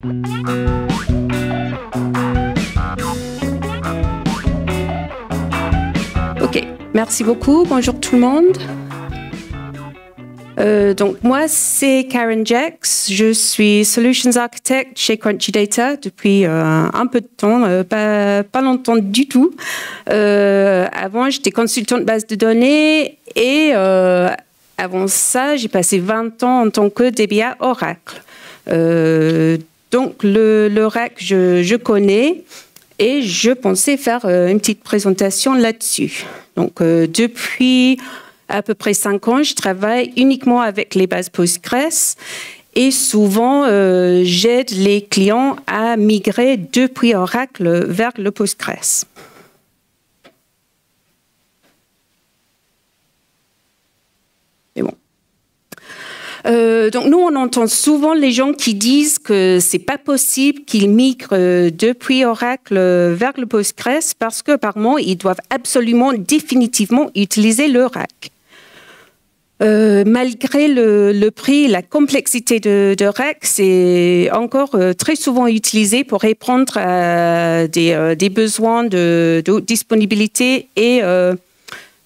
Ok, merci beaucoup. Bonjour tout le monde. Euh, donc moi, c'est Karen Jax. Je suis Solutions Architect chez Crunchy Data depuis euh, un peu de temps, euh, pas, pas, longtemps du tout. avant, j'étais consultante base de données et avant ça, j'ai passé 20 ans en tant que DBA Oracle. Donc le, l'Oracle, je, connais et je pensais faire une petite présentation là-dessus. Donc depuis à peu près cinq ans, je travaille uniquement avec les bases Postgres et souvent euh, j'aide les clients à migrer depuis Oracle vers le Postgres. Euh, donc nous, on entend souvent les gens qui disent que c'est pas possible qu'ils migrent euh, depuis Oracle vers le Postgres parce que apparemment ils doivent absolument définitivement utiliser l'Oracle. Euh, malgré le, prix, la complexité de, de REC, c'est encore euh, très souvent utilisé pour répondre à des, euh, besoins de, disponibilité et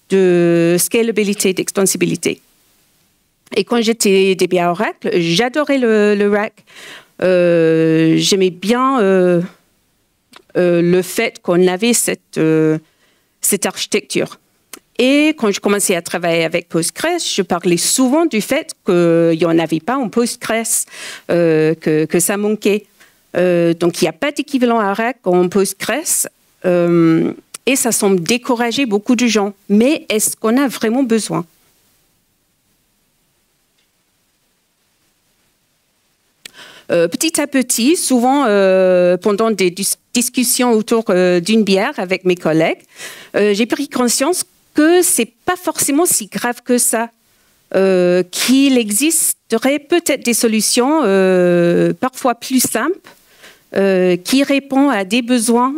de scalabilité, d'extensibilité. Et quand j'étais DBA Oracle, j'adorais le, le REC. J'aimais bien le fait qu'on avait cette, architecture. Et quand je commençais à travailler avec Postgres, je parlais souvent du fait qu'il n'y en avait pas en Postgres, euh, que, ça manquait. Euh, donc, il n'y a pas d'équivalent à RAC en Postgres. Euh, et ça semble décourager beaucoup de gens. Mais est-ce qu'on a vraiment besoin? Petit à petit, souvent pendant des discussions autour d'une bière avec mes collègues, j'ai pris conscience que c'est pas forcément si grave que ça, euh, qu'il existerait peut-être des solutions euh, parfois plus simples euh, qui répondent à des besoins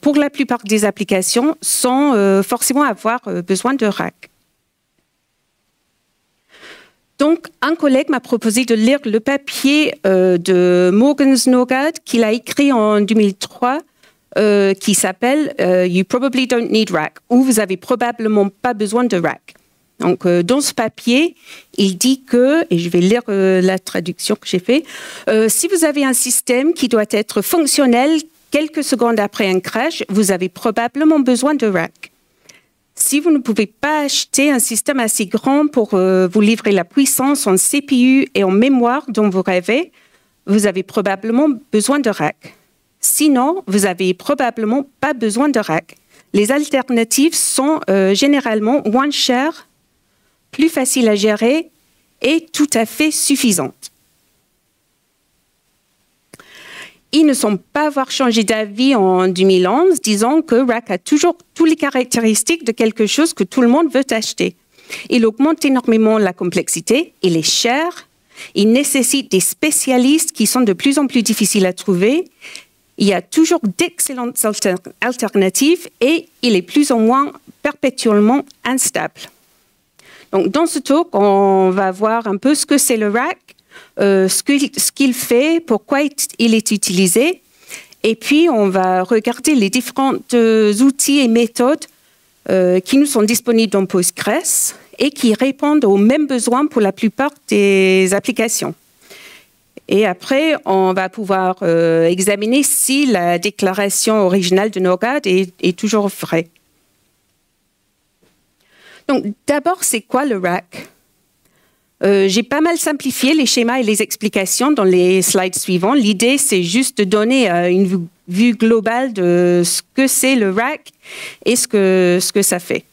pour la plupart des applications sans forcément avoir besoin de rack. Donc, un collègue m'a proposé de lire le papier de Morgan Snowgard qu'il a écrit en 2003 euh, qui s'appelle euh, You Probably Don't Need Rack ou Vous avez probablement pas besoin de rack. Donc, euh, dans ce papier, il dit que, et je vais lire la traduction que j'ai faite, si vous avez un système qui doit être fonctionnel quelques secondes après un crash, vous avez probablement besoin de rack. Si vous ne pouvez pas acheter un système assez grand pour vous livrer la puissance en CPU et en mémoire dont vous rêvez, vous avez probablement besoin de rack. Sinon, vous avez probablement pas besoin de rack. Les alternatives sont euh, généralement moins chères, plus faciles à gérer et tout à fait suffisantes. Ils ne sont pas avoir changé d'avis en 2011, disant que Rack a toujours toutes les caractéristiques de quelque chose que tout le monde veut acheter. Il augmente énormément la complexité, il est cher, il nécessite des spécialistes qui sont de plus en plus difficiles à trouver il y a toujours d'excellentes alternatives et il est plus ou moins perpétuellement instable. Donc, dans ce talk, on va voir un peu ce que c'est le rack, euh, ce qu'il fait, pourquoi il est utilisé, et puis on va regarder les différents euh, outils et méthodes euh, qui nous sont disponibles dans Postgres et qui répondent aux mêmes besoins pour la plupart des applications. Et après, on va pouvoir examiner si la déclaration originale de NOGAD est, est toujours vraie. Donc, d'abord, c'est quoi le RAC euh, J'ai pas mal simplifié les schémas et les explications dans les slides suivants. L'idée, c'est juste de donner euh, une vue globale de ce que c'est le RAC et ce que, ce que ça fait.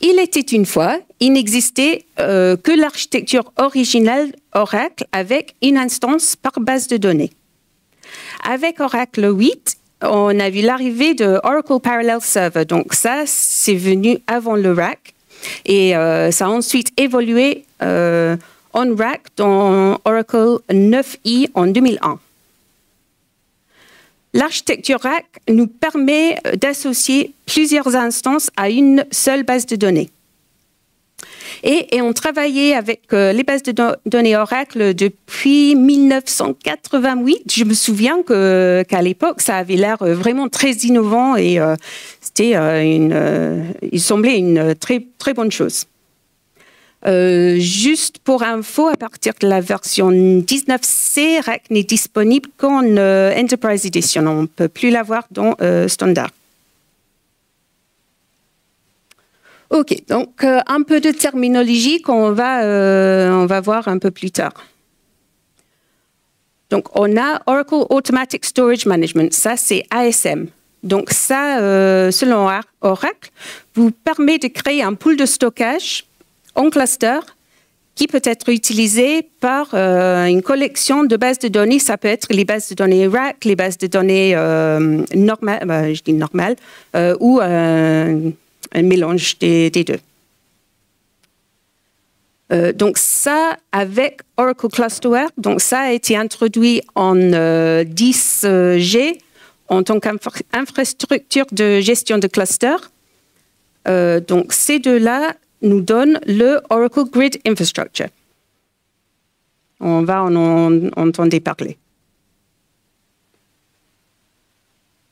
Il était une fois, il n'existait euh, que l'architecture originale Oracle avec une instance par base de données. Avec Oracle 8, on a vu l'arrivée de Oracle Parallel Server. Donc ça, c'est venu avant le rack et euh, ça a ensuite évolué euh, en rack dans Oracle 9i en 2001. L'architecture RAC nous permet euh, d'associer plusieurs instances à une seule base de données. Et, on travaillait avec les bases de données Oracle depuis 1988. Je me souviens qu'à l'époque, ça avait l'air vraiment très innovant et c'était une, il semblait une très, très bonne chose. Euh, juste pour info, à partir de la version 19C, RAC n'est disponible qu'en euh, Enterprise Edition. On ne peut plus l'avoir dans euh, Standard. OK, donc un peu de terminologie qu'on va, on va voir un peu plus tard. Donc, on a Oracle Automatic Storage Management, ça c'est ASM. Donc, ça, selon Oracle, vous permet de créer un pool de stockage en cluster qui peut être utilisé par euh, une collection de bases de données. Ça peut être les bases de données RAC, les bases de données euh, normales, bah, je dis normales, euh, ou un mélange des, deux. donc ça, avec Oracle Clusterware, donc ça a été introduit en 10G en tant qu'infrastructure de gestion de cluster. donc ces deux-là nous donne le Oracle Grid Infrastructure. On va en, entendre parler.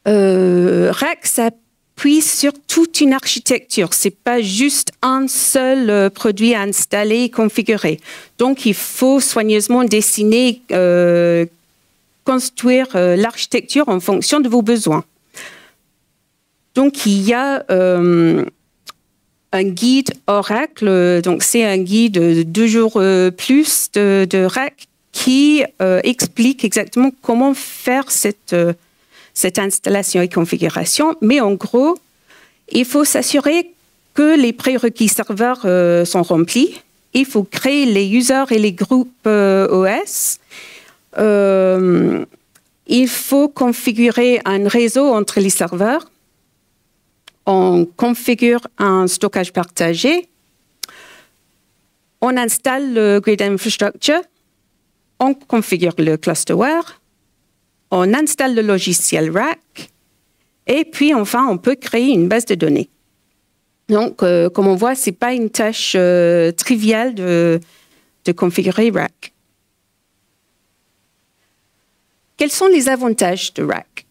Euh, RAC s'appuie sur toute une architecture. C'est pas juste un seul euh, produit à installer et configurer. Donc, il faut soigneusement dessiner, euh, construire l'architecture en fonction de vos besoins. Donc, il y a un guide Oracle. Donc, c'est un guide de deux jours euh, plus de, de RAC qui euh, explique exactement comment faire cette, euh, cette installation et configuration. Mais en gros, il faut s'assurer que les prérequis serveurs sont remplis. Il faut créer les users et les groupes OS. Il faut configurer un réseau entre les serveurs. On configure un stockage partagé, on installe le grid infrastructure, on configure le clusterware, on installe le logiciel rack, et puis enfin, on peut créer une base de données. Donc, euh, comme on voit, ce n'est pas une tâche euh, triviale de, de configurer rack. Quels sont les avantages de rack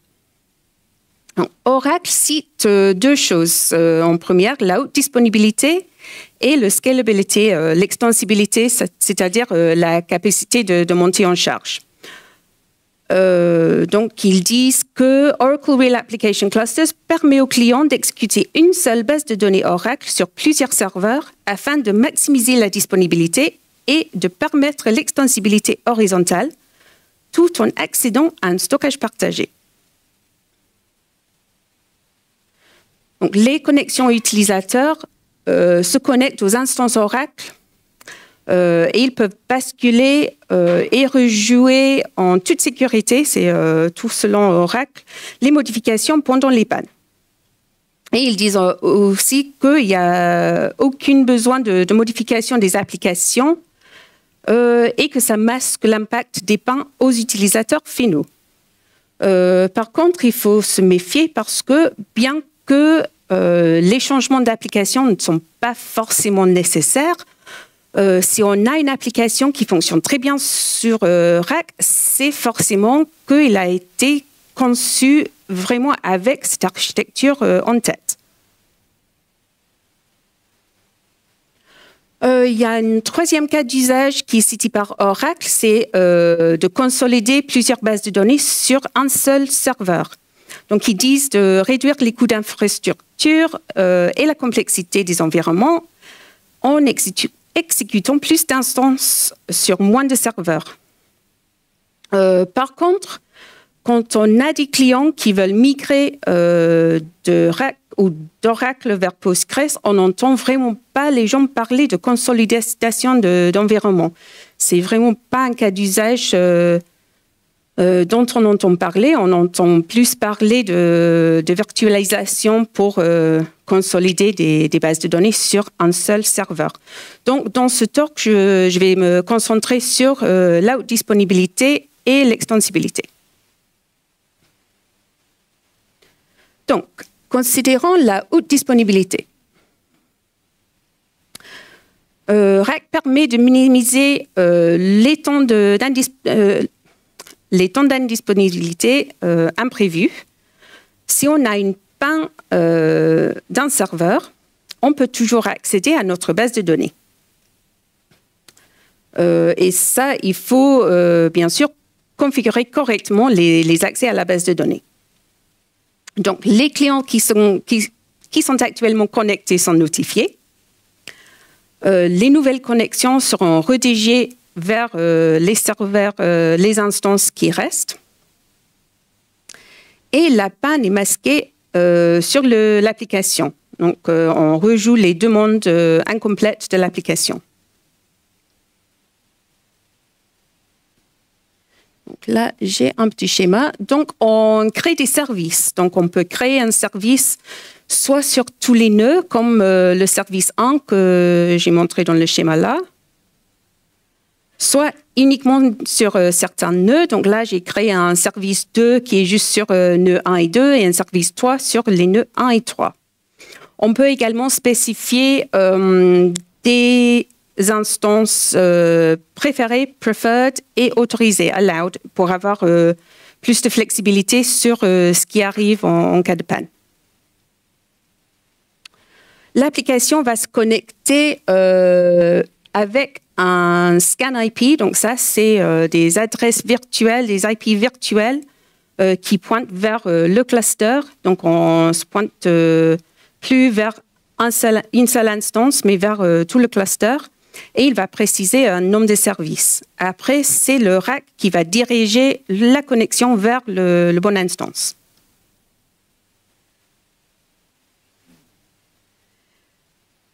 Oracle cite euh, deux choses. Euh, en première, la haute disponibilité et le scalability, euh, l'extensibilité, c'est-à-dire la capacité de, monter en charge. donc, ils disent que Oracle Real Application Clusters permet aux clients d'exécuter une seule base de données Oracle sur plusieurs serveurs afin de maximiser la disponibilité et de permettre l'extensibilité horizontale tout en accédant à un stockage partagé. les connexions utilisateurs euh, se connectent aux instances Oracle euh, et ils peuvent basculer euh, et rejouer en toute sécurité, c'est tout selon Oracle, les modifications pendant les pannes. Et ils disent aussi qu'il n'y a aucun besoin de, modification des applications et que ça masque l'impact des pannes aux utilisateurs finaux. par contre, il faut se méfier parce que bien que euh, les changements d'application ne sont pas forcément nécessaires. Euh, si on a une application qui fonctionne très bien sur euh, Rack, c'est forcément qu'il a été conçu vraiment avec cette architecture en tête. Il y a un troisième cas d'usage qui est cité par Oracle, c'est de consolider plusieurs bases de données sur un seul serveur. Donc, ils disent de réduire les coûts d'infrastructure euh, et la complexité des environnements en exécutant plus d'instances sur moins de serveurs. Euh, par contre, quand on a des clients qui veulent migrer euh, de ou d'Oracle vers Postgres, on n'entend vraiment pas les gens parler de consolidation d'environnement. C'est vraiment pas un cas d'usage euh, dont on entend parler. On entend plus parler de, virtualisation pour euh, consolider des, bases de données sur un seul serveur. Donc, dans ce talk, je, vais me concentrer sur euh, la disponibilité et l'extensibilité. Donc, considérons la haute disponibilité. RAC permet de minimiser les temps d'indisponibilité imprévus. Si on a une panne d'un serveur, on peut toujours accéder à notre base de données. et ça, il faut bien sûr configurer correctement les, accès à la base de données. Donc, les clients qui sont, actuellement connectés sont notifiés. Euh, les nouvelles connexions seront redirigées vers euh, les serveurs, euh, les instances qui restent. Et la panne est masquée sur l'application. Donc, on rejoue les demandes incomplètes de l'application. Là, j'ai un petit schéma. Donc, on crée des services. Donc, on peut créer un service soit sur tous les nœuds, comme euh, le service 1 que j'ai montré dans le schéma là, soit uniquement sur euh, certains nœuds. Donc là, j'ai créé un service 2 qui est juste sur euh, nœuds 1 et 2 et un service 3 sur les nœuds 1 et 3. On peut également spécifier des instances euh, préférées, preferred et autorisées, allowed, pour avoir euh, plus de flexibilité sur euh, ce qui arrive en, cas de panne. L'application va se connecter avec un scan IP, donc ça c'est des adresses virtuelles, des IP virtuelles qui pointent vers le cluster. Donc on se pointe plus vers une seule instance, mais vers tout le cluster et il va préciser un nombre de services. Après, c'est le rack qui va diriger la connexion vers le, bon instance.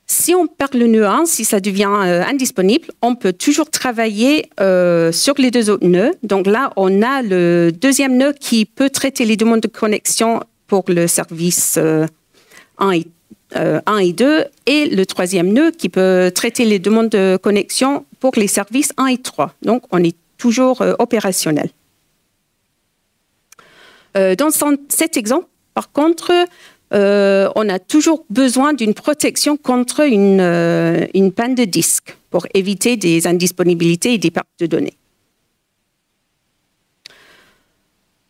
Si on perd le nœud 1, si ça devient euh, indisponible, on peut toujours travailler euh, sur les deux autres nœuds. Donc là, on a le deuxième nœud qui peut traiter les demandes de connexion pour le service 1 euh, et 1 euh, et 2, et le troisième nœud qui peut traiter les demandes de connexion pour les services 1 et 3. Donc, on est toujours euh, opérationnel. Euh, dans cet exemple, par contre, on a toujours besoin d'une protection contre une, une panne de disque pour éviter des indisponibilités et des pertes de données.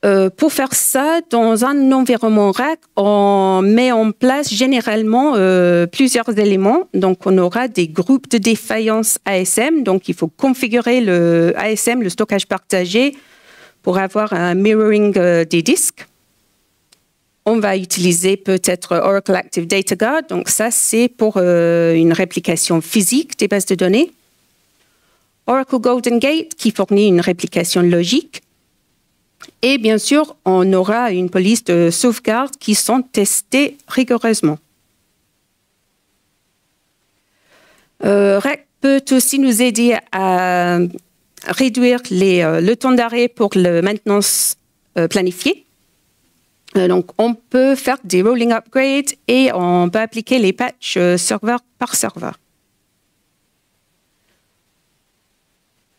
Euh, pour faire ça, dans un environnement RAC, on met en place généralement euh, plusieurs éléments. Donc, on aura des groupes de défaillance ASM. Donc, il faut configurer le ASM, le stockage partagé, pour avoir un mirroring euh, des disques. On va utiliser peut-être Oracle Active Data Guard. Donc, ça, c'est pour une réplication physique des bases de données. Oracle Golden Gate, qui fournit une réplication logique. Et bien sûr, on aura une police de sauvegarde qui sont testées rigoureusement. Euh, REC peut aussi nous aider à réduire euh, le temps d'arrêt pour la maintenance euh, planifiée. donc, on peut faire des rolling upgrades et on peut appliquer les patchs serveur par serveur.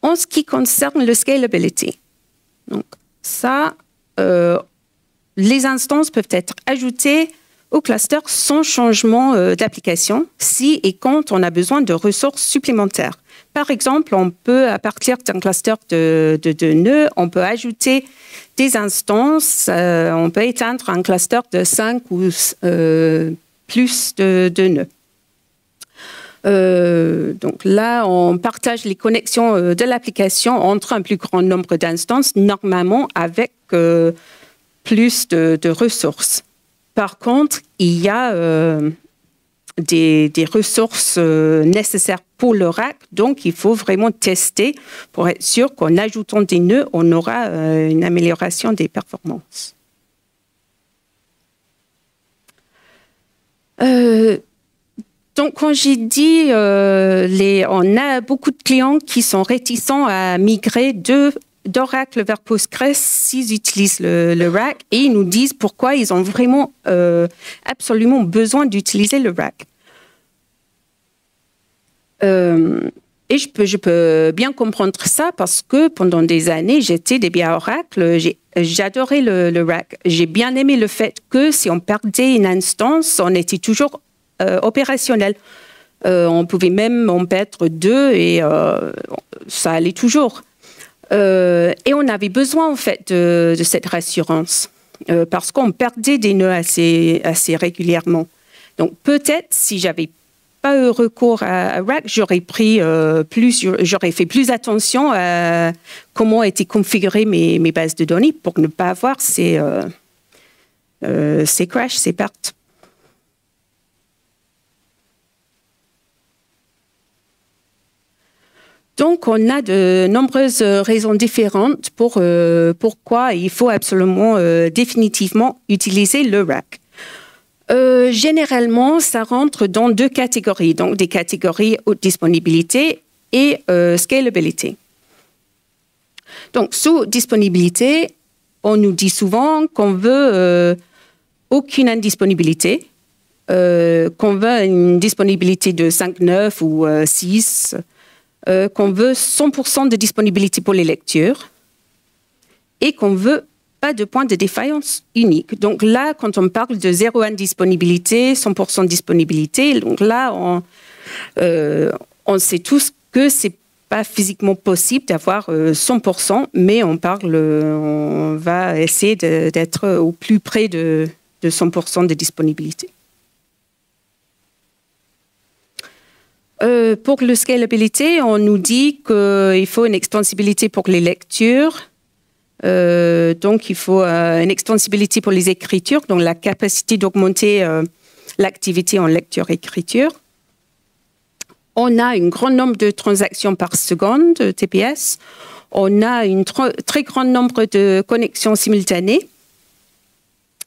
En ce qui concerne le scalability, donc, ça, euh, les instances peuvent être ajoutées au cluster sans changement euh, d'application si et quand on a besoin de ressources supplémentaires. Par exemple, on peut, à partir d'un cluster de, nœuds, on peut ajouter des instances, euh, on peut éteindre un cluster de 5 ou plus de, nœuds. Euh, donc là, on partage les connexions euh, de l'application entre un plus grand nombre d'instances, normalement avec euh, plus de, ressources. Par contre, il y a des, ressources nécessaires pour le rack, donc il faut vraiment tester pour être sûr qu'en ajoutant des nœuds, on aura une amélioration des performances. Donc, quand j'ai dit, euh, on a beaucoup de clients qui sont réticents à migrer d'Oracle vers Postgres s'ils utilisent le, rack et ils nous disent pourquoi ils ont vraiment euh, absolument besoin d'utiliser le rack. Euh, et je peux, bien comprendre ça parce que pendant des années, j'étais des à Oracle, j'adorais le, le, rack. J'ai bien aimé le fait que si on perdait une instance, on était toujours opérationnel. on pouvait même en perdre deux et ça allait toujours. et on avait besoin en fait de, cette rassurance parce qu'on perdait des nœuds assez, assez régulièrement. Donc peut-être si j'avais pas eu recours à, RAC, j'aurais pris plus, j'aurais fait plus attention à comment étaient configurées mes, mes, bases de données pour ne pas avoir ces, euh, ces crashs, ces pertes. Donc, on a de nombreuses raisons différentes pour euh, pourquoi il faut absolument euh, définitivement utiliser le rack. généralement, ça rentre dans deux catégories, donc des catégories haute disponibilité et scalabilité. Donc, sous disponibilité, on nous dit souvent qu'on veut aucune indisponibilité, euh, qu'on veut une disponibilité de 5, 9 ou 6, euh, euh, qu'on veut 100% de disponibilité pour les lectures et qu'on veut pas de point de défaillance unique. Donc là, quand on parle de zéro indisponibilité, 100% disponibilité, donc là, on, on sait tous que c'est pas physiquement possible d'avoir 100%, mais on parle, on va essayer d'être au plus près de 100% de disponibilité. Euh, pour le scalabilité, on nous dit qu'il faut une extensibilité pour les lectures. Euh, donc, il faut euh, une extensibilité pour les écritures, donc la capacité d'augmenter l'activité en lecture-écriture. On a un grand nombre de transactions par seconde, TPS. On a un très grand nombre de connexions simultanées.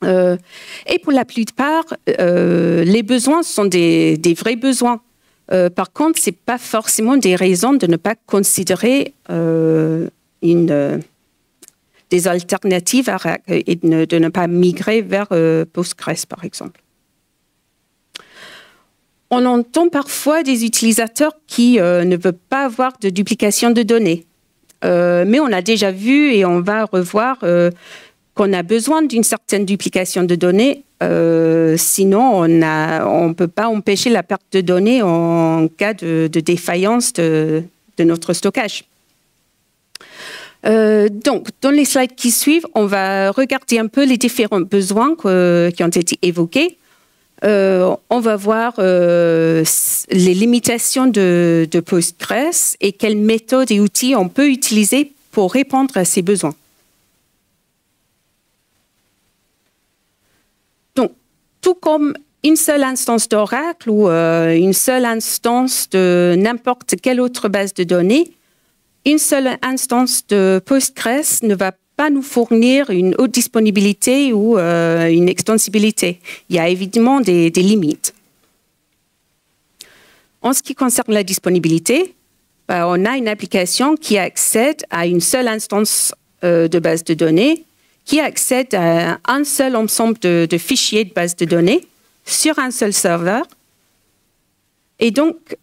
Et pour la plupart, les besoins sont des, vrais besoins. Euh, par contre, ce n'est pas forcément des raisons de ne pas considérer une, des alternatives et de ne, pas migrer vers Postgres, par exemple. On entend parfois des utilisateurs qui ne veulent pas avoir de duplication de données. mais on a déjà vu et on va revoir qu'on a besoin d'une certaine duplication de données, euh, sinon on ne peut pas empêcher la perte de données en cas de, défaillance de, notre stockage. Euh, donc, dans les slides qui suivent, on va regarder un peu les différents besoins qui ont été évoqués. Euh, on va voir les limitations de Postgres et quelles méthodes et outils on peut utiliser pour répondre à ces besoins. Tout comme une seule instance d'Oracle ou euh, une seule instance de n'importe quelle autre base de données, une seule instance de Postgres ne va pas nous fournir une haute disponibilité ou euh, une extensibilité. Il y a évidemment des, limites. En ce qui concerne la disponibilité, bah, on a une application qui accède à une seule instance euh, de base de données qui accède à un seul ensemble de, fichiers de base de données sur un seul serveur. Et donc,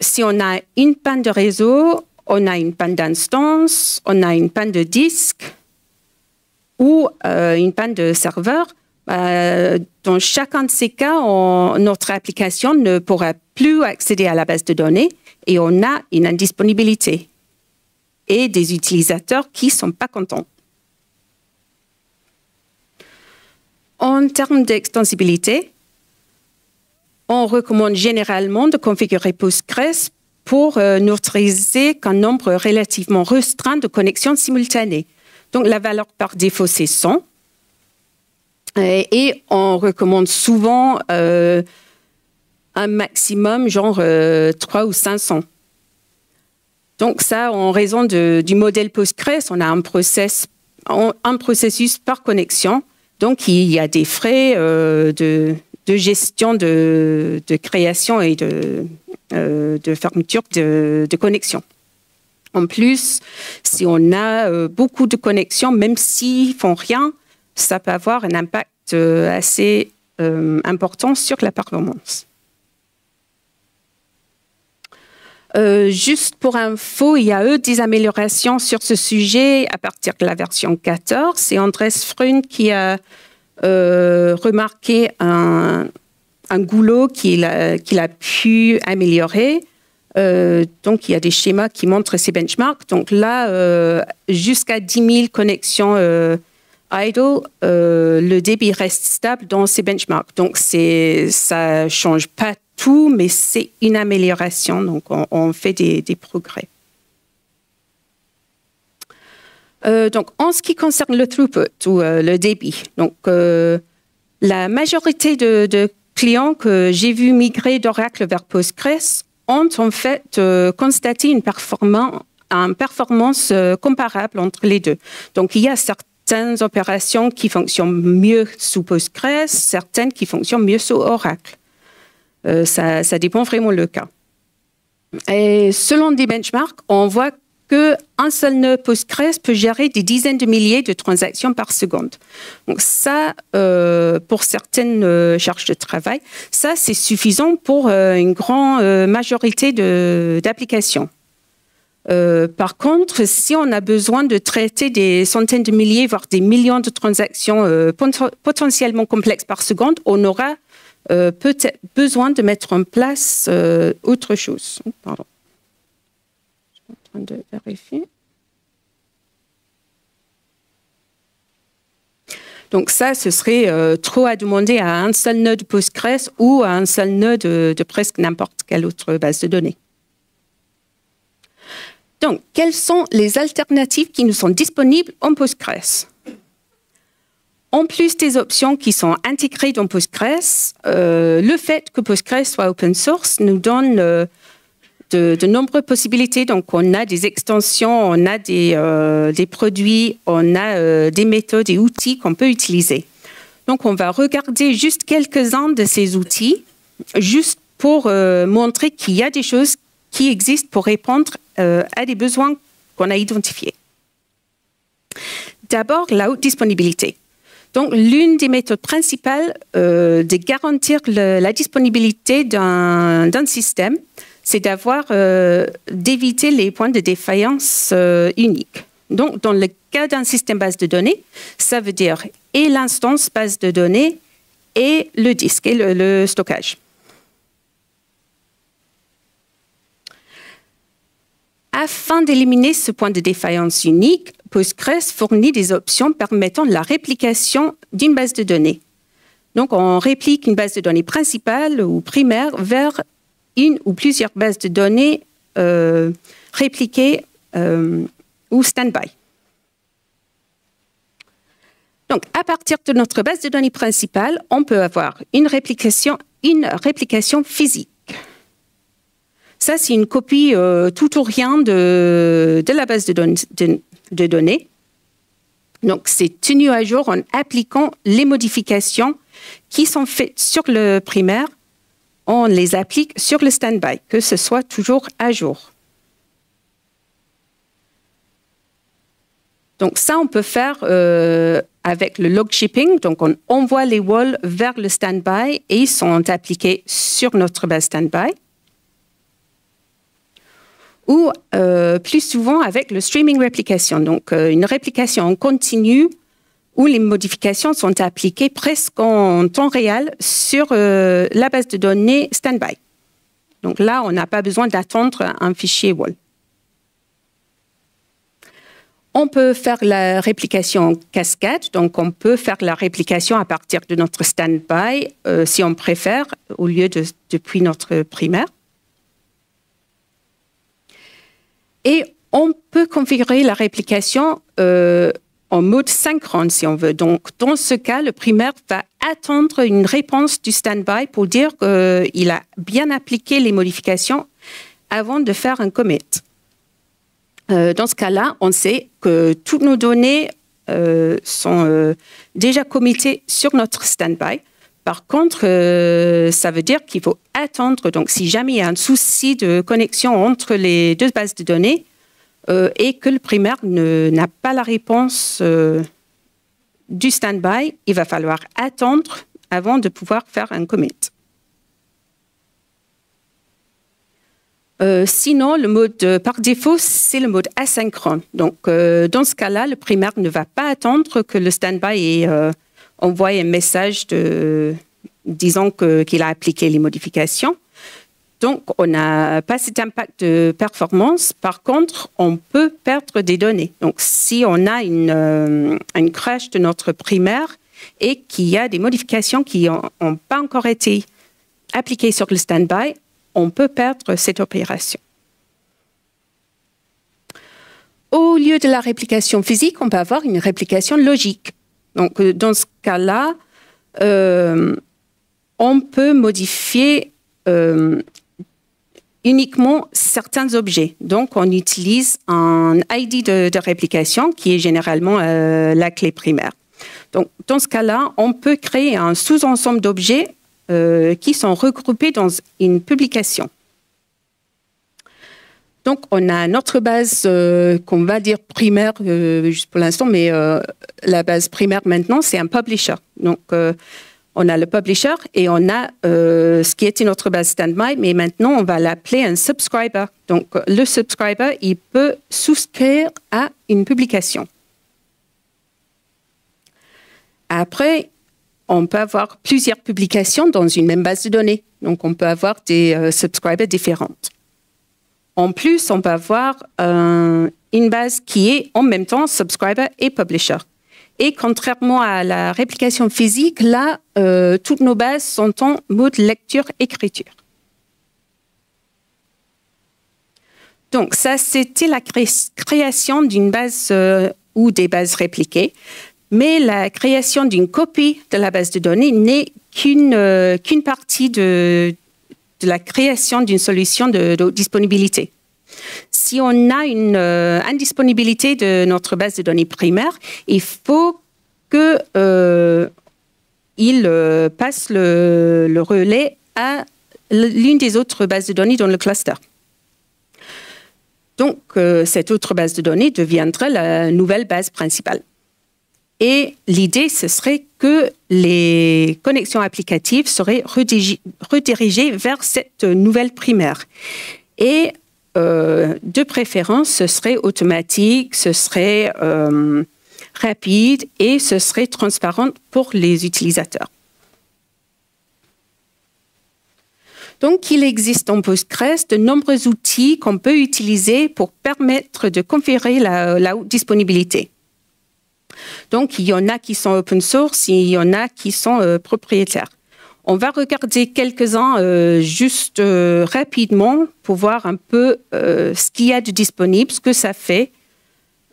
si on a une panne de réseau, on a une panne d'instance, on a une panne de disque ou euh, une panne de serveur, euh, dans chacun de ces cas, notre application ne pourra plus accéder à la base de données et on a une indisponibilité et des utilisateurs qui ne sont pas contents. En termes d'extensibilité, on recommande généralement de configurer Postgres pour euh, n'autoriser qu'un nombre relativement restreint de connexions simultanées. Donc la valeur par défaut, c'est 100. Et, on recommande souvent euh, un maximum, genre 3 euh, ou 500. Donc ça, en raison du modèle Postgres, on a un processus par connexion donc, il y a des frais euh, de, gestion de, création et de, euh, fermeture de, connexion. En plus, si on a euh, beaucoup de connexions, même s'ils font rien, ça peut avoir un impact assez important sur la performance. Euh, juste pour info, il y a eu des améliorations sur ce sujet à partir de la version 14. C'est Andrés Frun qui a euh, remarqué un, goulot qu'il a, pu améliorer. Euh, donc, il y a des schémas qui montrent ces benchmarks. Donc là, jusqu'à 10 000 connexions idle, le débit reste stable dans ces benchmarks. Donc, ça ne change pas tout, mais c'est une amélioration. Donc, on, fait des, progrès. donc, en ce qui concerne le throughput ou le débit, donc la majorité de, clients que j'ai vu migrer d'Oracle vers Postgres ont en fait euh, constaté une performance, une performance euh, comparable entre les deux. Donc, il y a certaines opérations qui fonctionnent mieux sous Postgres, certaines qui fonctionnent mieux sous Oracle. Euh, ça, dépend vraiment le cas. Selon des benchmarks, on voit qu'un seul nœud Postgres peut gérer des dizaines de milliers de transactions par seconde. Donc ça, euh, pour certaines euh, charges de travail, ça c'est suffisant pour une grande majorité d'applications. par contre, si on a besoin de traiter des centaines de milliers, voire des millions de transactions potentiellement complexes par seconde, on aura peut-être besoin de mettre en place autre chose. Vérifier. Donc ça, ce serait euh, trop à demander à un seul nœud Postgres ou à un seul nœud de, de presque n'importe quelle autre base de données. Donc, quelles sont les alternatives qui nous sont disponibles en Postgres? En plus des options qui sont intégrées dans Postgres, euh, le fait que Postgres soit open source nous donne euh, de, nombreuses possibilités. Donc, on a des extensions, on a des, euh, produits, on a des méthodes et outils qu'on peut utiliser. Donc, on va regarder juste quelques-uns de ces outils, juste pour montrer qu'il y a des choses qui existent pour répondre à des besoins qu'on a identifiés. D'abord, la haute disponibilité. Donc, l'une des méthodes principales de garantir la disponibilité d'un système, c'est d'avoir euh, d'éviter les points de défaillance euh, uniques. Donc, dans le cas d'un système base de données, ça veut dire et l'instance base de données et le disque et le, stockage. Afin d'éliminer ce point de défaillance unique, Postgres fournit des options permettant la réplication d'une base de données. Donc, on réplique une base de données principale ou primaire vers une ou plusieurs bases de données euh, répliquées euh, ou stand-by. Donc, à partir de notre base de données principale, on peut avoir une réplication, physique. Ça, c'est une copie euh, tout ou rien de, la base de, de données. Donc, c'est tenu à jour en appliquant les modifications qui sont faites sur le primaire on les applique sur le stand-by, que ce soit toujours à jour. Donc ça, on peut faire euh, avec le log shipping. Donc on envoie les walls vers le stand-by et ils sont appliqués sur notre base stand-by. Ou euh, plus souvent avec le streaming replication. Donc euh, une réplication en continu où les modifications sont appliquées presque en temps réel sur euh, la base de données standby. Donc là, on n'a pas besoin d'attendre un fichier wall. On peut faire la réplication cascade, donc on peut faire la réplication à partir de notre standby, si on préfère, au lieu de depuis notre primaire. Et on peut configurer la réplication euh, en mode synchrone, si on veut. Donc, dans ce cas, le primaire va attendre une réponse du standby pour dire qu'il a bien appliqué les modifications avant de faire un commit. Euh, dans ce cas-là, on sait que toutes nos données euh, sont euh, déjà committées sur notre standby. Par contre, ça veut dire qu'il faut attendre. Donc, si jamais il y a un souci de connexion entre les deux bases de données, euh, et que le primaire n'a pas la réponse euh, du stand-by, il va falloir attendre avant de pouvoir faire un commit. Euh, sinon, le mode par défaut, c'est le mode asynchrone. Donc, dans ce cas-là, le primaire ne va pas attendre que le stand-by ait envoyé un message disant qu'il a appliqué les modifications. Donc, on n'a pas cet impact de performance. Par contre, on peut perdre des données. Donc, si on a une, euh, crash de notre primaire et qu'il y a des modifications qui n'ont pas encore été appliquées sur le standby, on peut perdre cette opération. Au lieu de la réplication physique, on peut avoir une réplication logique. Donc, euh, dans ce cas-là, euh, on peut modifier euh, uniquement certains objets. Donc, on utilise un ID de, réplication qui est généralement la clé primaire. Dans ce cas-là, on peut créer un sous-ensemble d'objets qui sont regroupés dans une publication. Donc, on a notre base euh, qu'on va dire primaire, euh, juste pour l'instant, mais euh, la base primaire maintenant, c'est un publisher. Donc, on a le publisher et on a ce qui était notre base standby, mais maintenant, on va l'appeler un subscriber. Donc, le subscriber, il peut souscrire à une publication. Après, on peut avoir plusieurs publications dans une même base de données. Donc, on peut avoir des subscribers différentes. En plus, on peut avoir euh, une base qui est en même temps subscriber et publisher. Et contrairement à la réplication physique, là, euh, toutes nos bases sont en mode lecture-écriture. Donc, ça, c'était la création d'une base euh, ou des bases répliquées. Mais la création d'une copie de la base de données n'est qu'une partie de, de la création d'une solution de, disponibilité. Si on a une euh, indisponibilité de notre base de données primaire, il faut qu'il euh, euh, passe le, relais à l'une des autres bases de données dans le cluster. Donc, cette autre base de données deviendra la nouvelle base principale. Et l'idée, ce serait que les connexions applicatives seraient redirigées vers cette nouvelle primaire. Et euh, de préférence, ce serait automatique, ce serait euh, rapide et ce serait transparent pour les utilisateurs. Donc, il existe en Postgres de nombreux outils qu'on peut utiliser pour permettre de conférer la, la disponibilité. Donc, il y en a qui sont open source, il y en a qui sont euh, propriétaires. On va regarder quelques-uns euh, juste euh, rapidement pour voir un peu ce qu'il y a de disponible, ce que ça fait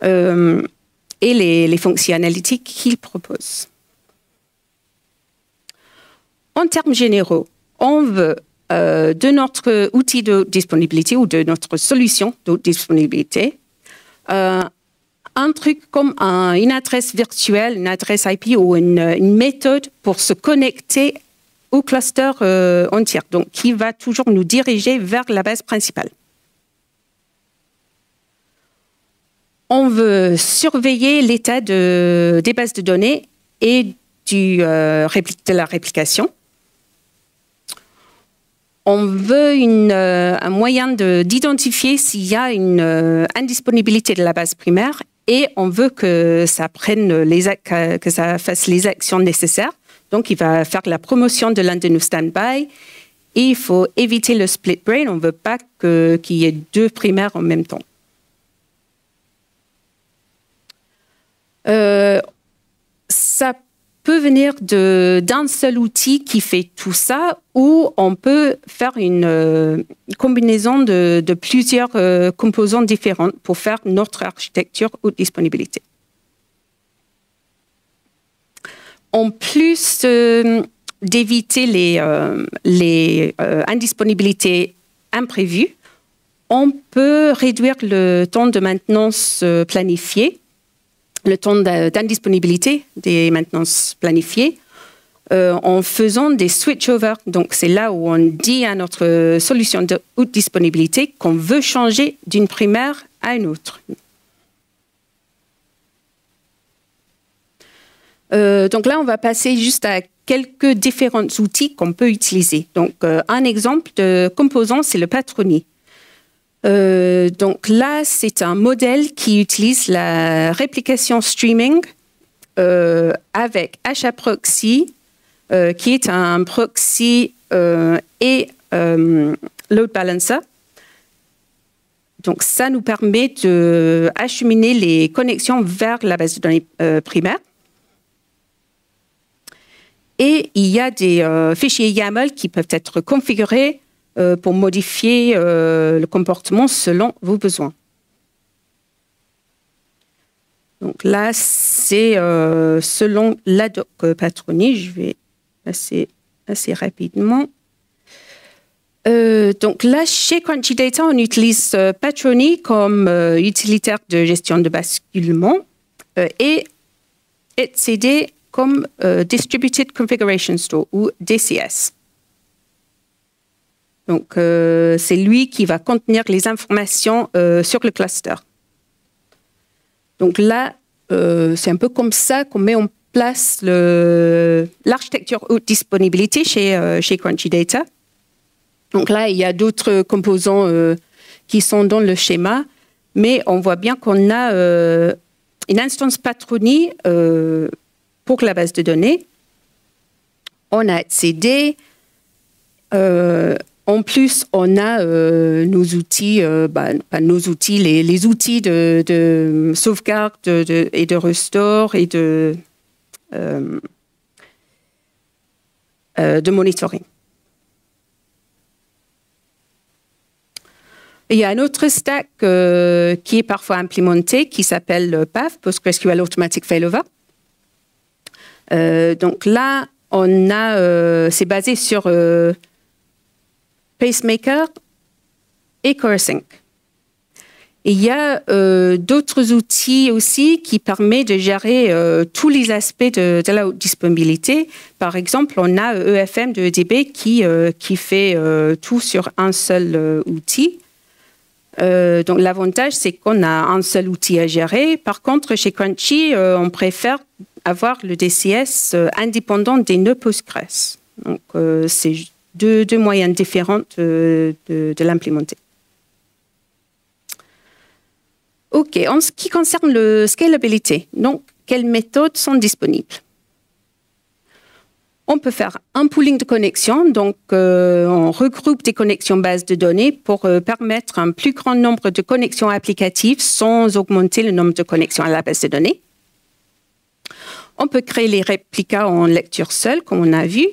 et les, fonctionnalités qu'il propose. En termes généraux, on veut de notre outil de disponibilité ou de notre solution de disponibilité un truc comme une adresse virtuelle, une adresse IP ou une, méthode pour se connecter au cluster euh, entier, donc qui va toujours nous diriger vers la base principale. On veut surveiller l'état de, des bases de données et euh, de la réplication. On veut euh, un moyen d'identifier s'il y a une indisponibilité de la base primaire et on veut que ça prenne les, que ça fasse les actions nécessaires. Donc, il va faire la promotion de l'un de nos stand-by. Il faut éviter le split brain. On ne veut pas qu'il y ait deux primaires en même temps. Euh, ça peut venir d'un seul outil qui fait tout ça, ou on peut faire une, euh, combinaison de, plusieurs euh, composants différents pour faire notre architecture ou disponibilité. En plus euh, d'éviter les indisponibilités imprévues, on peut réduire le temps de maintenance planifié le temps d'indisponibilité des maintenances planifiées euh, en faisant des switch-over. Donc, c'est là où on dit à notre solution de haute disponibilité qu'on veut changer d'une primaire à une autre. Euh, donc là, on va passer juste à quelques différents outils qu'on peut utiliser. Donc, euh, un exemple de composant, c'est le patronnier. Euh, donc là, c'est un modèle qui utilise la réplication streaming euh, avec HAProxy qui est un proxy et load balancer. Donc, ça nous permet d'acheminer les connexions vers la base de données primaire. Et il y a des fichiers YAML qui peuvent être configurés pour modifier le comportement selon vos besoins. Donc là, c'est euh, selon la doc Patroni. Je vais passer assez rapidement. Euh, donc là, chez Crunchy Data, on utilise euh, Patroni comme utilitaire de gestion de basculement et etcd comme Distributed Configuration Store ou DCS. Donc, c'est lui qui va contenir les informations sur le cluster. Donc là, euh, c'est un peu comme ça qu'on met en place l'architecture haute disponibilité chez, euh, chez Crunchy Data. Donc là, il y a d'autres composants euh, qui sont dans le schéma, mais on voit bien qu'on a une instance patronie pour la base de données. On a CD, en plus, on a euh, nos outils, euh, bah, nos outils, les, outils de, sauvegarde et de restore et de, euh, monitoring. Il y a un autre stack qui est parfois implémenté qui s'appelle PAF, PostgreSQL Automatic Failover. donc là, on a, c'est basé sur pacemaker et CoreSync. Il y a euh, d'autres outils aussi qui permettent de gérer euh, tous les aspects de, la disponibilité. Par exemple, on a EFM de EDB qui, euh, qui fait tout sur un seul outil. donc l'avantage, c'est qu'on a un seul outil à gérer. Par contre, chez Crunchy, on préfère avoir le DCS indépendant des nœuds Postgres. Donc c'est deux, moyens différents de, l'implémenter. OK, en ce qui concerne le scalabilité, donc quelles méthodes sont disponibles? On peut faire un pooling de connexions, donc euh, on regroupe des connexions bases de données pour euh, permettre un plus grand nombre de connexions applicatives sans augmenter le nombre de connexions à la base de données. On peut créer les réplicas en lecture seule, comme on a vu.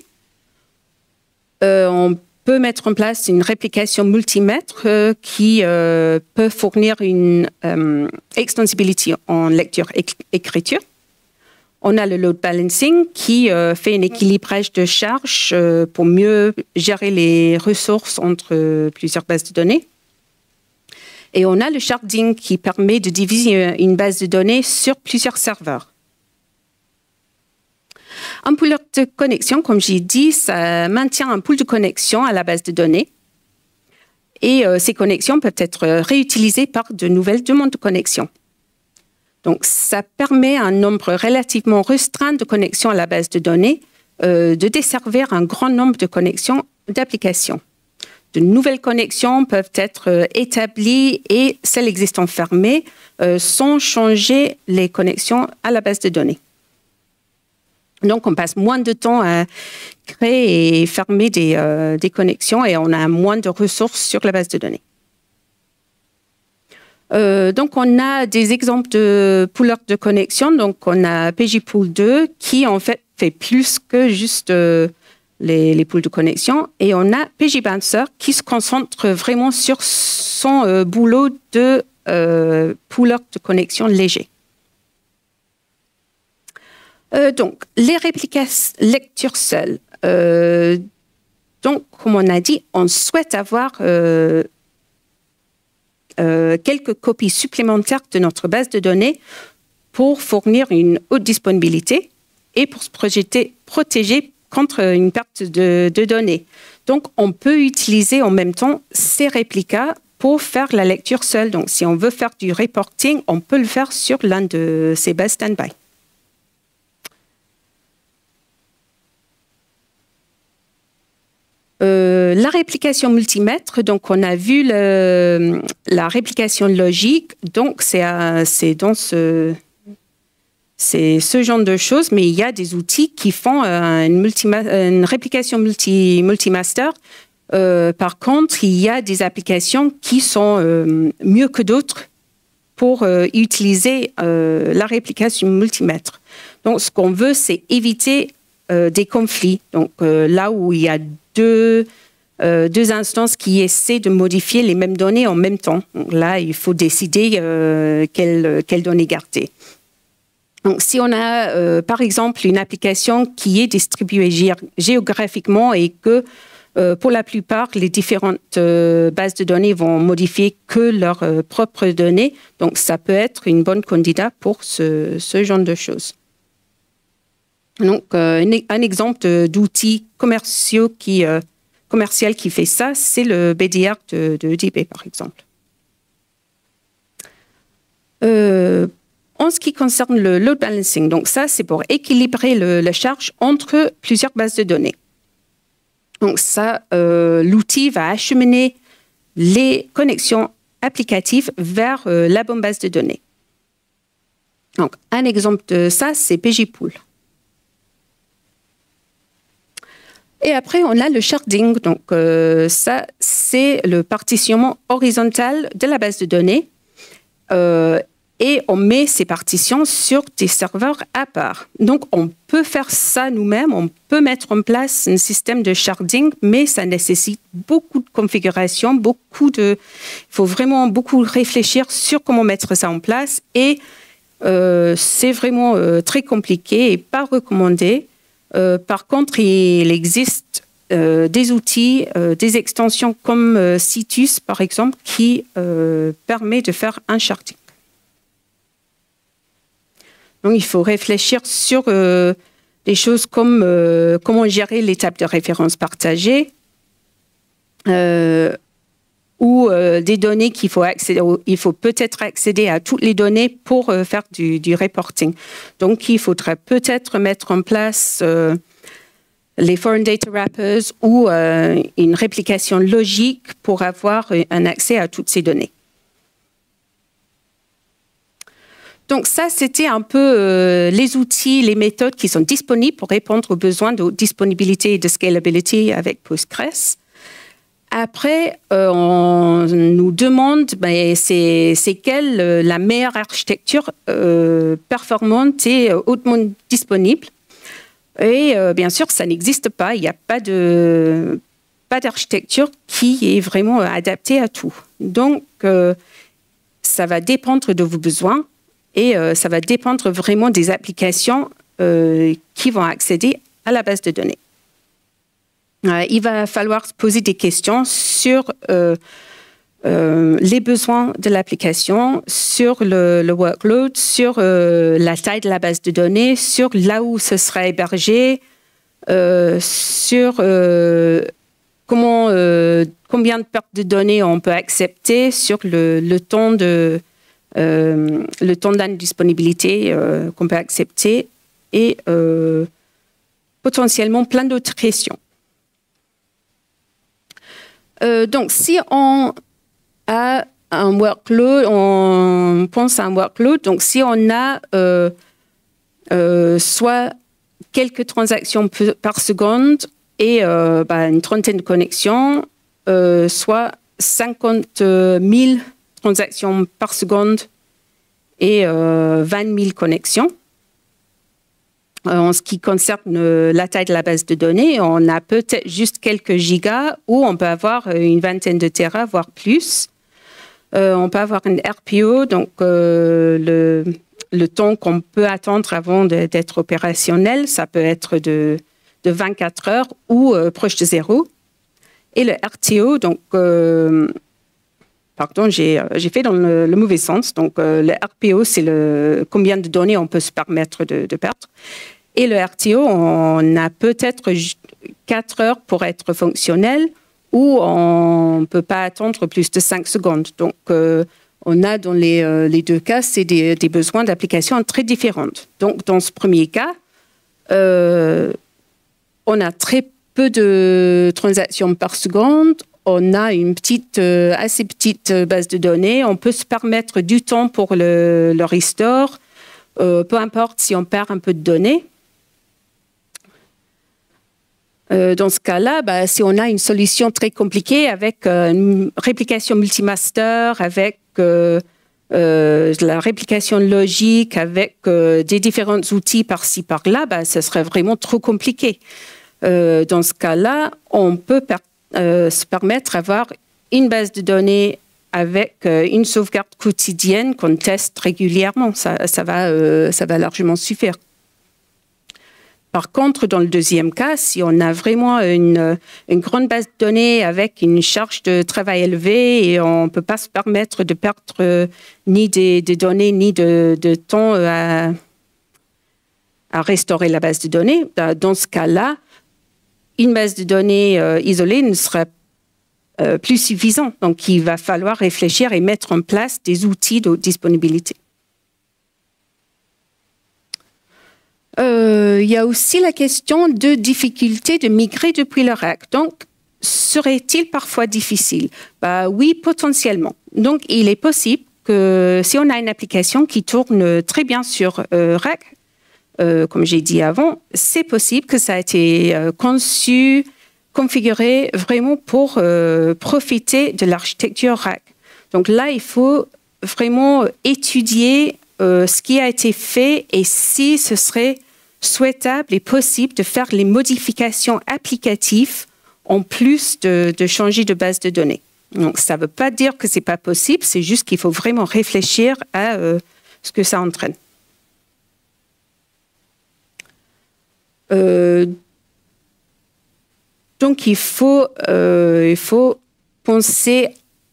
Euh, on peut mettre en place une réplication multimètre euh, qui euh, peut fournir une extensibility en lecture-écriture. On a le load balancing qui fait un équilibrage de charges pour mieux gérer les ressources entre plusieurs bases de données. Et on a le sharding qui permet de diviser une base de données sur plusieurs serveurs. Un pool de connexion, comme j'ai dit, ça maintient un pool de connexion à la base de données. Et euh, ces connexions peuvent être réutilisées par de nouvelles demandes de connexion. Donc, ça permet à un nombre relativement restreint de connexions à la base de données euh, de desservir un grand nombre de connexions d'applications. De nouvelles connexions peuvent être euh, établies et celles existant fermées sans changer les connexions à la base de données. Donc, on passe moins de temps à créer et fermer euh, des, connexions et on a moins de ressources sur la base de données. Euh, donc, on a des exemples de poolers de connexion. Donc, on a PGPool 2 qui, en fait, fait plus que juste euh, les, les, pools de connexion. Et on a PGBouncer qui se concentre vraiment sur son boulot de pooler de connexion léger. Euh, donc, les répliques lecture seules. Euh, donc, comme on a dit, on souhaite avoir euh, quelques copies supplémentaires de notre base de données pour fournir une haute disponibilité et pour se protéger contre une perte de, de, données. Donc, on peut utiliser en même temps ces réplicas pour faire la lecture seule. Donc, si on veut faire du reporting, on peut le faire sur l'un de ces bases standby. Euh, la réplication multimètre, donc on a vu la réplication logique, donc c'est dans ce, C'est ce genre de choses, mais il y a des outils qui font une, une réplication multi, multi-master. par contre, il y a des applications qui sont mieux que d'autres pour utiliser la réplication multimètre. Donc, ce qu'on veut, c'est éviter des conflits. Donc, là où il y a deux euh, deux instances qui essaient de modifier les mêmes données en même temps. là, il faut décider euh, quelles données garder. Donc, si on a, euh, par exemple, une application qui est distribuée géographiquement et que, pour la plupart, les différentes bases de données vont modifier que leurs propres données, donc ça peut être une bonne candidat pour ce, genre de choses. Donc, un, un exemple d'outils commerciaux qui commercial qui fait ça, c'est le BDR de, de par exemple. Euh, en ce qui concerne le load balancing, donc ça, c'est pour équilibrer la charge entre plusieurs bases de données. Donc ça, euh, l'outil va acheminer les connexions applicatives vers euh, la bonne base de données. Donc, un exemple de ça, c'est PGPool. Et après, on a le sharding. Donc, euh, ça, c'est le partitionnement horizontal de la base de données. Euh, et on met ces partitions sur des serveurs à part. Donc, on peut faire ça nous-mêmes. On peut mettre en place un système de sharding, mais ça nécessite beaucoup de configuration, beaucoup de. Il faut vraiment beaucoup réfléchir sur comment mettre ça en place. Et euh, c'est vraiment très compliqué et pas recommandé. Euh, par contre, il existe euh, des outils, euh, des extensions comme Citus, par exemple, qui permet de faire un charting. Donc, il faut réfléchir sur des choses comme comment gérer l'étape de référence partagée, ou euh, des données qu'il faut accéder, il faut peut-être accéder à toutes les données pour euh, faire du, reporting. Donc, il faudrait peut-être mettre en place euh, les foreign data wrappers ou une réplication logique pour avoir un accès à toutes ces données. Donc ça, c'était un peu les outils, les méthodes qui sont disponibles pour répondre aux besoins de disponibilité et de scalability avec Postgres. Après, euh, on nous demande ben, c'est quelle euh, la meilleure architecture euh, performante et hautement disponible. Et bien sûr, ça n'existe pas. Il n'y a pas de pas d'architecture qui est vraiment adaptée à tout. Donc, ça va dépendre de vos besoins et ça va dépendre vraiment des applications qui vont accéder à la base de données. Euh, il va falloir se poser des questions sur euh, euh, les besoins de l'application, sur le, workload, sur la taille de la base de données, sur là où ce sera hébergé, sur combien de pertes de données on peut accepter, sur le, temps de le temps d'indisponibilité qu'on peut accepter et potentiellement plein d'autres questions. Euh, donc, si on a un workload, on pense à un workload, donc si on a euh, euh, soit quelques transactions par seconde et bah, une trentaine de connexions, soit 50 000 transactions par seconde et 20 000 connexions. Euh, en ce qui concerne euh, la taille de la base de données, on a peut-être juste quelques gigas ou on peut avoir euh, une vingtaine de terras, voire plus. on peut avoir une RPO, donc le, temps qu'on peut attendre avant d'être opérationnel, ça peut être de, de 24 heures ou proche de zéro. Et le RTO, donc, pardon, j'ai fait dans le, mauvais sens. Donc, le RPO, c'est combien de données on peut se permettre de perdre. Et le RTO, on a peut-être 4 heures pour être fonctionnel ou on ne peut pas attendre plus de 5 secondes. Donc, euh, on a dans euh, les, deux cas, c'est des, besoins d'application très différents. Donc, dans ce premier cas, euh, on a très peu de transactions par seconde. On a une petite, assez petite base de données. On peut se permettre du temps pour le restore peu importe si on perd un peu de données. Dans ce cas-là, bah, si on a une solution très compliquée avec une réplication multimaster, avec la réplication logique, avec des différents outils par-ci par-là, bah, ce serait vraiment trop compliqué. dans ce cas-là, on peut se permettre d'avoir une base de données avec euh, une sauvegarde quotidienne qu'on teste régulièrement. Euh, ça va largement suffire. Par contre, dans le deuxième cas, si on a vraiment une, grande base de données avec une charge de travail élevée et on ne peut pas se permettre de perdre euh, ni des, données ni de, temps à, restaurer la base de données, bah, dans ce cas-là, une base de données isolée ne sera euh, plus suffisant. Donc, il va falloir réfléchir et mettre en place des outils de disponibilité. Il y a aussi la question de difficulté de migrer depuis le rack. Donc, serait-il parfois difficile? Bah, Oui, potentiellement. Donc, il est possible que si on a une application qui tourne très bien sur euh, rack, comme j'ai dit avant, c'est possible que ça a été conçu configuré vraiment pour euh, profiter de l'architecture rack. Donc là, il faut vraiment étudier euh, ce qui a été fait et si ce serait souhaitable et possible de faire les modifications applicatives en plus de, changer de base de données. Donc ça ne veut pas dire que ce n'est pas possible, c'est juste qu'il faut vraiment réfléchir à euh, ce que ça entraîne. Donc, il faut, euh, il faut penser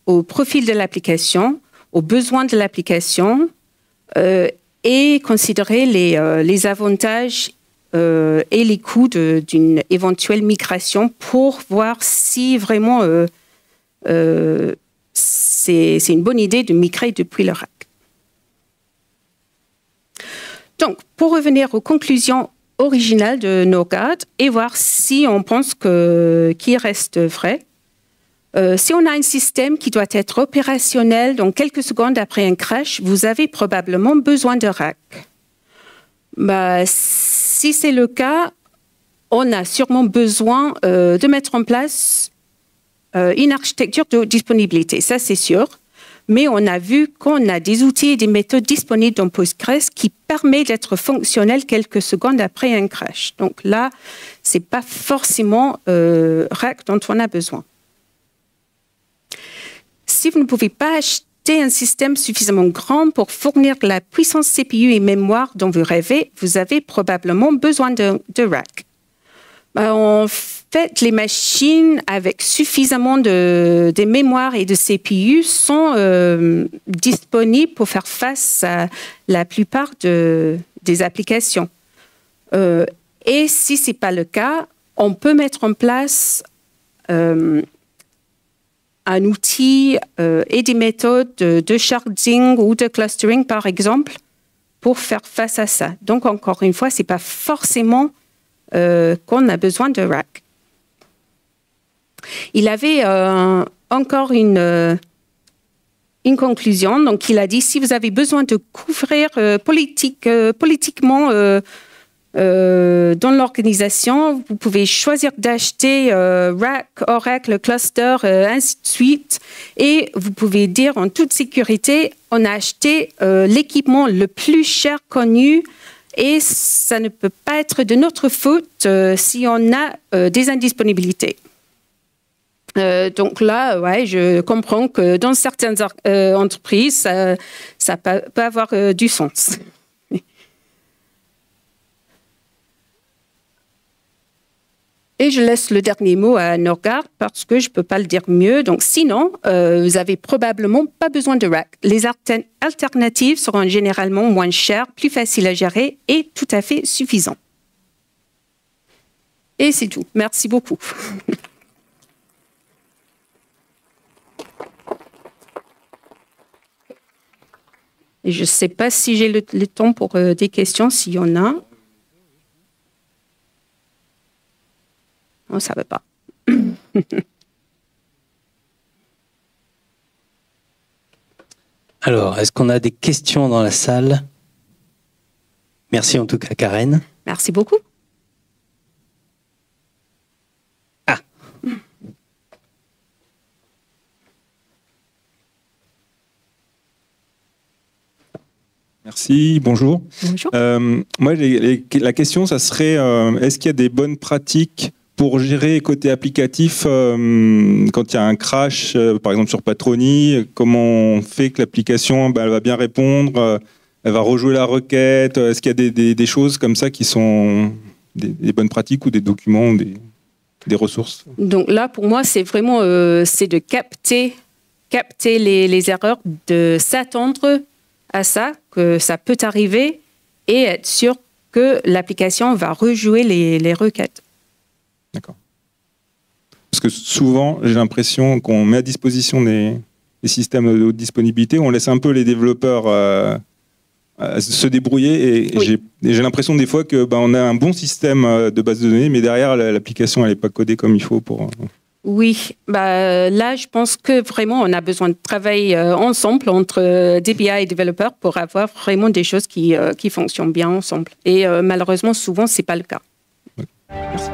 au profil de l'application, aux besoins de l'application euh, et considérer les, euh, avantages et les coûts d'une éventuelle migration pour voir si vraiment c'est une bonne idée de migrer depuis le rack. Donc, pour revenir aux conclusions original de NoGAD et voir si on pense qu'il reste vrai. Euh, si on a un système qui doit être opérationnel dans quelques secondes après un crash, vous avez probablement besoin de rack. Bah, si c'est le cas, on a sûrement besoin euh, de mettre en place euh, une architecture de disponibilité, ça c'est sûr mais on a vu qu'on a des outils et des méthodes disponibles dans Postgres qui permettent d'être fonctionnels quelques secondes après un crash. Donc là, ce n'est pas forcément RAC dont on a besoin. Si vous ne pouvez pas acheter un système suffisamment grand pour fournir la puissance CPU et mémoire dont vous rêvez, vous avez probablement besoin de, de rack. Ben, on fait, les machines avec suffisamment de, mémoire et de CPU sont euh, disponibles pour faire face à la plupart des applications. Euh, et si ce n'est pas le cas, on peut mettre en place euh, un outil et des méthodes de, de sharding ou de clustering, par exemple, pour faire face à ça. Donc, encore une fois, ce n'est pas forcément qu'on a besoin de rack. Il avait euh, encore une, euh, conclusion. Donc, il a dit si vous avez besoin de couvrir euh, politique, politiquement dans l'organisation, vous pouvez choisir d'acheter Rack, Oracle, Cluster, ainsi de suite. Et vous pouvez dire en toute sécurité on a acheté l'équipement le plus cher connu et ça ne peut pas être de notre faute si on a des indisponibilités. Euh, donc là, je comprends que dans certaines euh, entreprises, ça, peut, avoir euh, du sens. Et je laisse le dernier mot à Norgard parce que je ne peux pas le dire mieux. Donc, sinon, vous avez probablement pas besoin de rack. Les alternatives seront généralement moins chères, plus faciles à gérer et tout à fait suffisants. Et c'est tout. Merci beaucoup. Je ne sais pas si j'ai le, temps pour euh, des questions, s'il y en a. On ne savait pas. Alors, est-ce qu'on a des questions dans la salle? Merci en tout cas, Karen. Merci beaucoup. Ah. Merci, bonjour. Bonjour. Euh, moi, les- les- la question, ça serait euh, est-ce qu'il y a des bonnes pratiques pour gérer côté applicatif euh, quand il y a un crash, euh, par exemple sur Patroni Comment on fait que l'application bah, elle va bien répondre euh, Elle va rejouer la requête Est-ce qu'il y a des, choses comme ça qui sont des, bonnes pratiques ou des documents ou des, ressources? Donc là, pour moi, c'est vraiment c'est de capter, capter les, erreurs, de s'attendre à ça, que ça peut arriver, et être sûr que l'application va rejouer les requêtes. Parce que souvent, j'ai l'impression qu'on met à disposition des, des systèmes de haute disponibilité, on laisse un peu les développeurs euh, se débrouiller et Oui. j'ai et j'ai l'impression des fois que bah, on a un bon système euh, de base de données, mais derrière la- l'application elle n'est pas codée comme il faut pour. euh, Oui, bah, là, je pense que vraiment, on a besoin de travailler euh, ensemble entre euh, DBI et développeurs pour avoir vraiment des choses qui, euh, qui fonctionnent bien ensemble. Et malheureusement, souvent, ce n'est pas le cas. Merci.